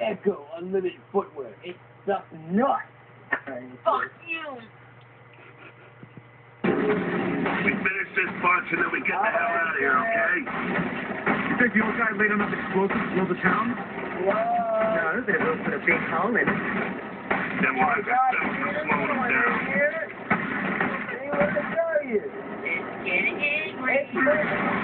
Echo Unlimited Footwear. It sucks nuts. Fuck you. We finish this bunch and then we get the hell out of here, okay? You think the old guy laid enough explosives to blow the town? No, they will put a big hole in it. Then why is that to settle slowing them down. Hey, what to tell you? It's getting angry. It's